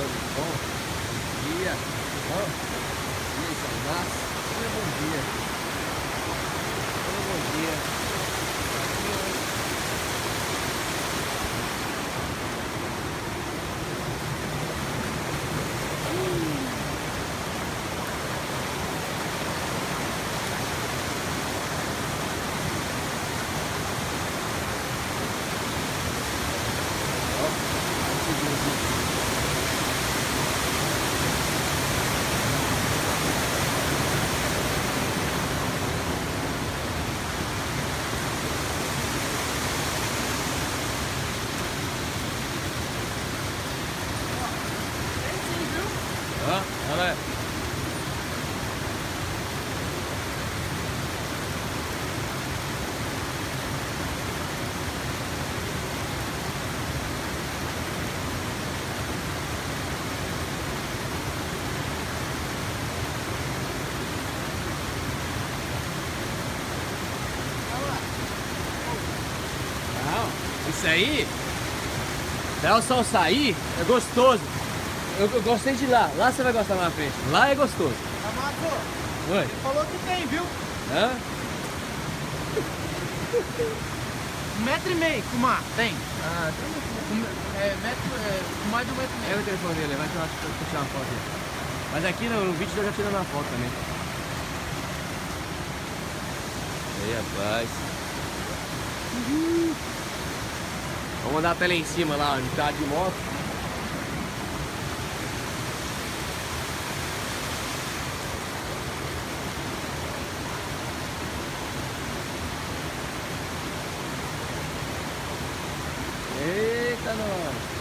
bom? Bom dia. Bom? Dia. Bom dia. Bom dia. Aí. Não, isso aí, dá o sol sair, é gostoso. Eu, eu gostei de lá, lá você vai gostar mais na frente. Lá é gostoso. Amado, Oi? ele falou que tem, viu? Hã? Um metro e meio com mar, tem. Ah, Um, é, metro, é, mais de um metro e é meio. o telefone dele, vai tirar, tirar uma foto aí. Mas aqui no, no vídeo eu já tirando uma foto também. Aí, rapaz. Vamos andar até lá em cima, lá, onde tá de moto. Hello.